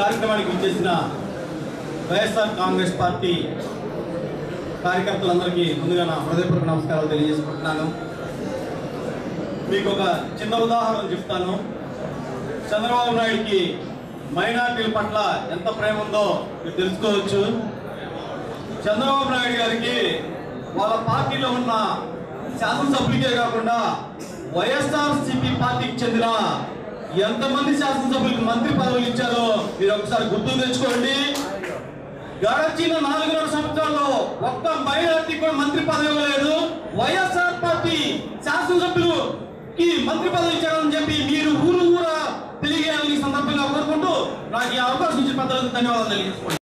కార్యక్రమానికి వచ్చేసిన వైఎస్ఆర్ కాంగ్రెస్ పార్టీ కార్యకర్తలందరికీ ముందుగా నా హృదయపూర్వక నమస్కారాలు తెలియజేసుకుంటున్నాను. మీకు ఒక చిన్న ఉదాహరణ చెప్తాను. చంద్రబాబు నాయుడికి మైనార్టీల పట్ల ఎంత ప్రేమ ఉందో మీరు తెలుసుకోవచ్చు. చంద్రబాబు నాయుడు గారికి వాళ్ళ పార్టీలో ఉన్న శాసనసభ్యులకే కాకుండా వైఎస్ఆర్ సిపి పార్టీకి చెందిన ఎంతమంది శాసనసభ్యులకు మంత్రి పదవులు ఇచ్చారో మీరు ఒకసారి గుర్తు తెచ్చుకోండి. గడచిన నాలుగున్నర సంవత్సరాల్లో ఒక్క మైనార్టీ కూడా మంత్రి పదవి ఇవ్వలేదు. వైఎస్ఆర్ పార్టీ శాసనసభ్యులుకి మంత్రి పదవి ఇచ్చారని చెప్పి మీరు ఊరు ఊరా తెలియజేయాలని సందర్భంగా కోరుకుంటూ నాకు ఈ అవకాశం ఇచ్చిన పెద్దలకు ధన్యవాదాలు తెలియజేసుకోండి